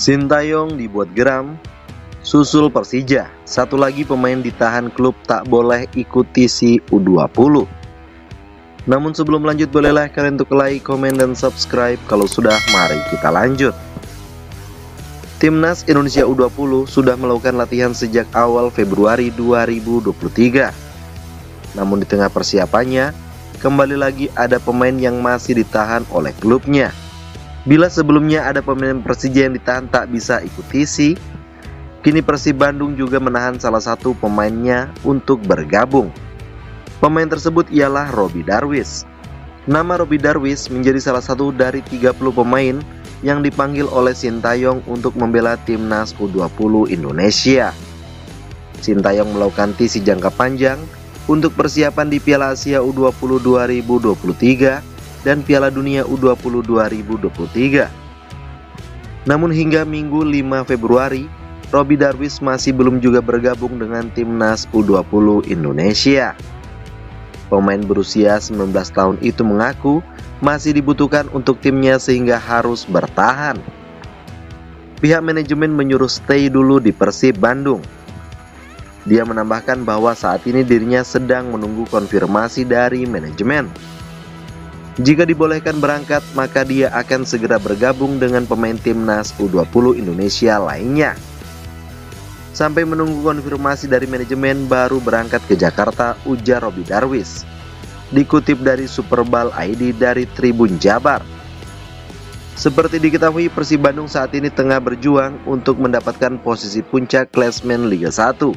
Sintayong dibuat geram, susul Persija. Satu lagi pemain ditahan klub tak boleh ikuti si U20. Namun sebelum lanjut bolehlah kalian untuk like, komen, dan subscribe. Kalau sudah, mari kita lanjut. Timnas Indonesia U20 sudah melakukan latihan sejak awal Februari 2023. Namun di tengah persiapannya, kembali lagi ada pemain yang masih ditahan oleh klubnya. Bila sebelumnya ada pemain Persija yang ditahan tak bisa ikut isi, kini Persib Bandung juga menahan salah satu pemainnya untuk bergabung. Pemain tersebut ialah Robi Darwis. Nama Robi Darwis menjadi salah satu dari 30 pemain yang dipanggil oleh Sintayong untuk membela timnas U20 Indonesia. Sintayong melakukan tisi jangka panjang untuk persiapan di Piala Asia U20 2023 dan Piala Dunia U20 2023. Namun hingga Minggu 5 Februari, Robi Darwis masih belum juga bergabung dengan timnas U20 Indonesia. Pemain berusia 19 tahun itu mengaku masih dibutuhkan untuk timnya sehingga harus bertahan. Pihak manajemen menyuruh stay dulu di Persib Bandung. Dia menambahkan bahwa saat ini dirinya sedang menunggu konfirmasi dari manajemen. Jika dibolehkan berangkat, maka dia akan segera bergabung dengan pemain timnas U20 Indonesia lainnya. Sampai menunggu konfirmasi dari manajemen baru berangkat ke Jakarta, ujar Robi Darwis dikutip dari Superbal ID dari Tribun Jabar. Seperti diketahui Persib Bandung saat ini tengah berjuang untuk mendapatkan posisi puncak klasmen Liga 1.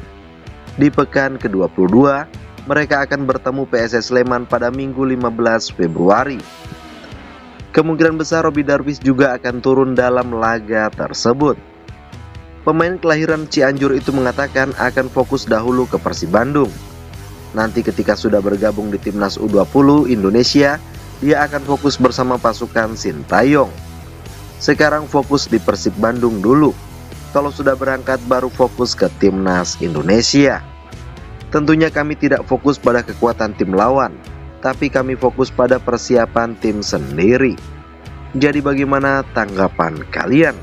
Di pekan ke-22, mereka akan bertemu PSS Sleman pada Minggu 15 Februari. Kemungkinan besar Robi Darwis juga akan turun dalam laga tersebut. Pemain kelahiran Cianjur itu mengatakan akan fokus dahulu ke Persib Bandung Nanti ketika sudah bergabung di timnas U20 Indonesia, dia akan fokus bersama pasukan Sintayong. Sekarang fokus di Persib Bandung dulu. Kalau sudah berangkat baru fokus ke timnas Indonesia. Tentunya kami tidak fokus pada kekuatan tim lawan, tapi kami fokus pada persiapan tim sendiri. Jadi bagaimana tanggapan kalian?